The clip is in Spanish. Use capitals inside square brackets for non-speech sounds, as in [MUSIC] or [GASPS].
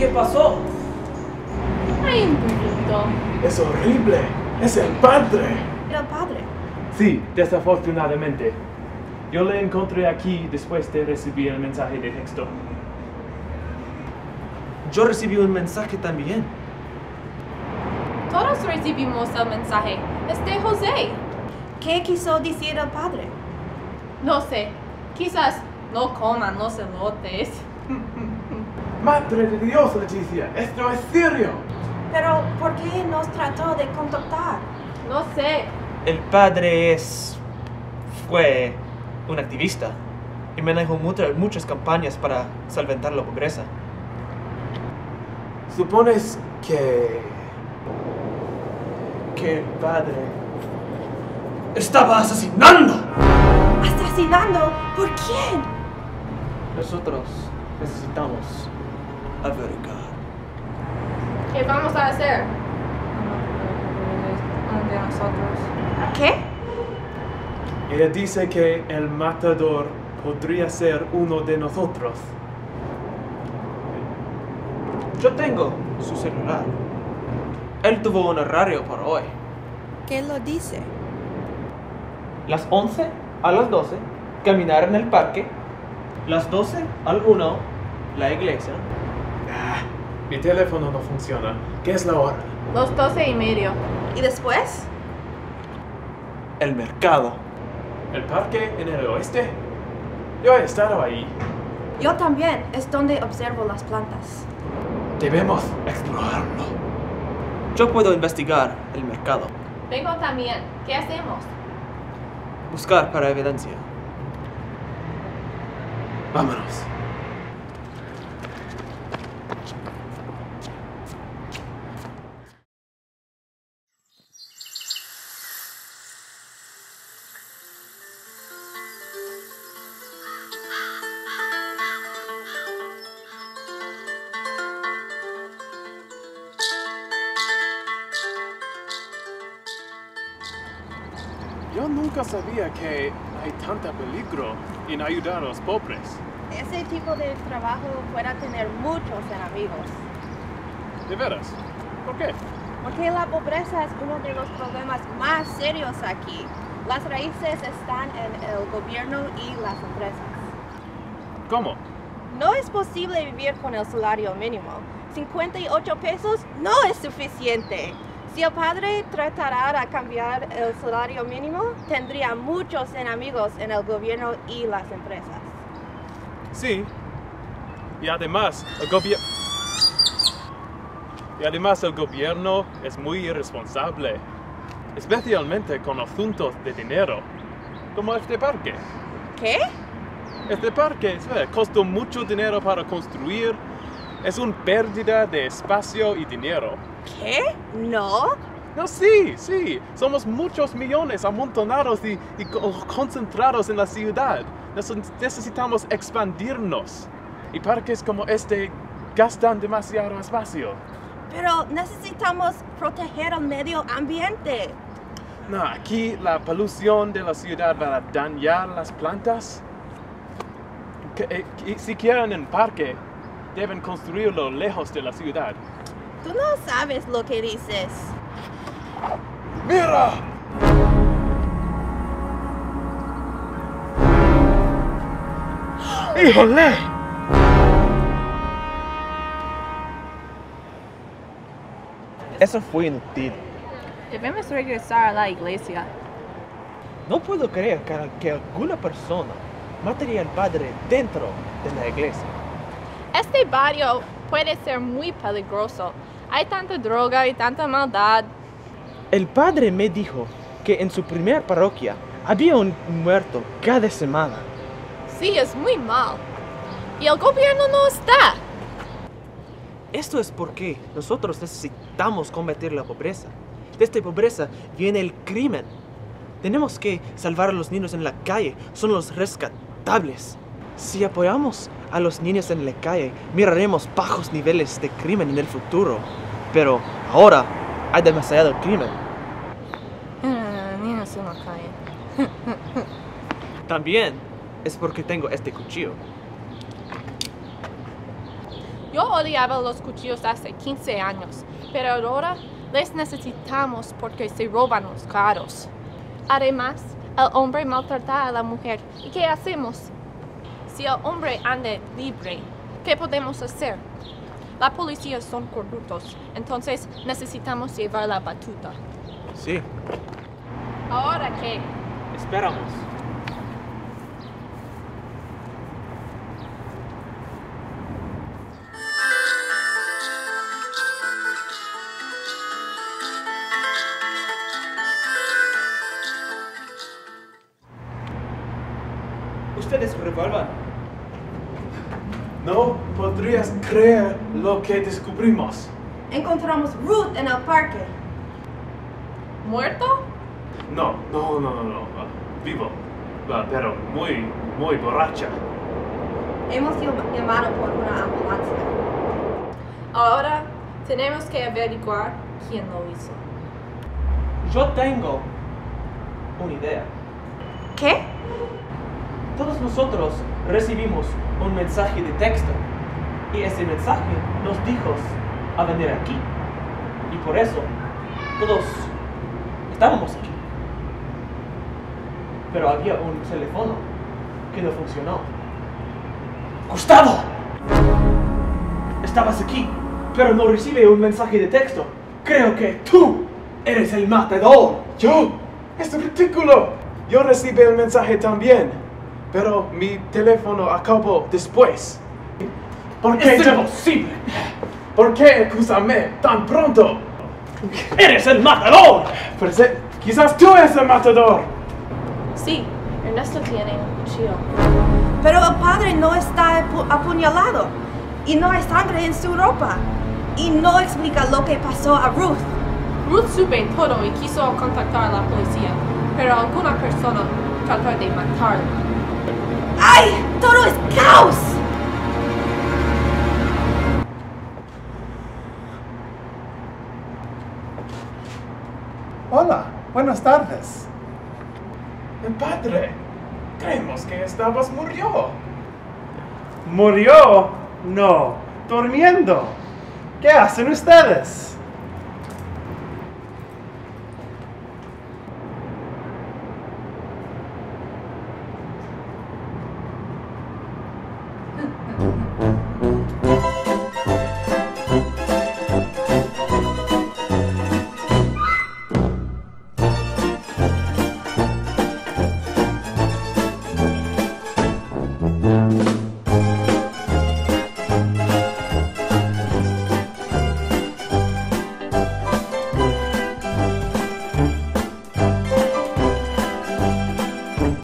¿Qué pasó? Hay un bruto. Es horrible. Es el padre. El padre. Sí, desafortunadamente. Yo le encontré aquí después de recibir el mensaje de texto. Yo recibí un mensaje también. Todos recibimos el mensaje. Es de José. ¿Qué quiso decir el padre? No sé. Quizás no coman los elotes. [LAUGHS] Madre de Dios, Leticia, esto es serio. Pero, ¿por qué nos trató de contactar? No sé. El padre es... fue un activista y manejó muchas, muchas campañas para solventar la pobreza. Supones que... que el padre... ¡Estaba asesinando! ¿Asesinando? ¿Por quién? Nosotros necesitamos averiguar. ¿Qué vamos a hacer? Uno de nosotros. ¿Qué? Ella dice que el matador podría ser uno de nosotros. Yo tengo su celular. Él tuvo un horario por hoy. ¿Qué lo dice? Las 11 a las 12, caminar en el parque. Las 12 al 1, la iglesia. Ah, mi teléfono no funciona. ¿Qué es la hora? Los doce y medio. ¿Y después? El mercado. ¿El parque en el oeste? Yo he estado ahí. Yo también. Es donde observo las plantas. Debemos explorarlo. Yo puedo investigar el mercado. Vengo también. ¿Qué hacemos? Buscar para evidencia. Vámonos. Nunca sabía que hay tanta peligro en ayudar a los pobres. Ese tipo de trabajo puede tener muchos enemigos. ¿De veras? ¿Por qué? Porque la pobreza es uno de los problemas más serios aquí. Las raíces están en el gobierno y las empresas. ¿Cómo? No es posible vivir con el salario mínimo. 58 pesos no es suficiente. Si el padre tratara de cambiar el salario mínimo, tendría muchos enemigos en el gobierno y las empresas. Sí. Y además, el gobierno... Y además el gobierno es muy irresponsable, especialmente con asuntos de dinero, como este parque. ¿Qué? Este parque costó mucho dinero para construir, es una pérdida de espacio y dinero. ¿Qué? No. No, sí, sí, somos muchos millones amontonados y, y co- concentrados en la ciudad. Neces- Necesitamos expandirnos. Y parques como este gastan demasiado espacio. Pero necesitamos proteger el medio ambiente. No, aquí la polución de la ciudad va a dañar las plantas. Que, eh, si quieren un parque, deben construirlo lejos de la ciudad. Tú no sabes lo que dices. ¡Mira! [GASPS] ¡Híjole! Eso fue inútil. Debemos regresar a la iglesia. No puedo creer que, que alguna persona mataría al padre dentro de la iglesia. Este barrio puede ser muy peligroso. Hay tanta droga y tanta maldad. El padre me dijo que en su primera parroquia había un muerto cada semana. Sí, es muy mal. Y el gobierno no está. Esto es porque nosotros necesitamos combatir la pobreza. De esta pobreza viene el crimen. Tenemos que salvar a los niños en la calle. Son los rescatables. Si apoyamos a los niños en la calle, miraremos bajos niveles de crimen en el futuro. Pero ahora hay demasiado crimen. niños en la calle. También es porque tengo este cuchillo. Yo odiaba los cuchillos hace 15 años, pero ahora les necesitamos porque se roban los caros. Además, el hombre maltrata a la mujer. ¿Y qué hacemos? Si el hombre anda libre, ¿qué podemos hacer? La policía son corruptos, entonces necesitamos llevar la batuta. Sí, ¿Ahora qué? esperamos. Ustedes revuelvan. No podrías creer lo que descubrimos. Encontramos Ruth en el parque. ¿Muerto? No, no, no, no, no. vivo. Pero muy, muy borracha. Hemos llam- llamado por una ambulancia. Ahora tenemos que averiguar quién lo hizo. Yo tengo una idea. ¿Qué? Todos nosotros recibimos un mensaje de texto y ese mensaje nos dijo a venir aquí. Y por eso todos estábamos aquí. Pero había un teléfono que no funcionó. ¡Gustavo! Estabas aquí, pero no recibe un mensaje de texto. Creo que tú eres el matador. ¡Yo! ¡Es ridículo! Yo recibí el mensaje también, pero mi teléfono acabó después. ¿Por qué, ¡Es imposible! ¿Por qué acusarme tan pronto? ¡Eres el matador! Parece- quizás tú eres el matador. Sí, Ernesto tiene un cuchillo. Pero el padre no está apu- apuñalado y no hay sangre en su ropa. Y no explica lo que pasó a Ruth. Ruth supe todo y quiso contactar a la policía, pero alguna persona trató de matarlo. ¡Ay! ¡Todo es caos! Hola, buenas tardes. El padre. Creemos que estabas murió. ¿Murió? No, durmiendo. ¿Qué hacen ustedes?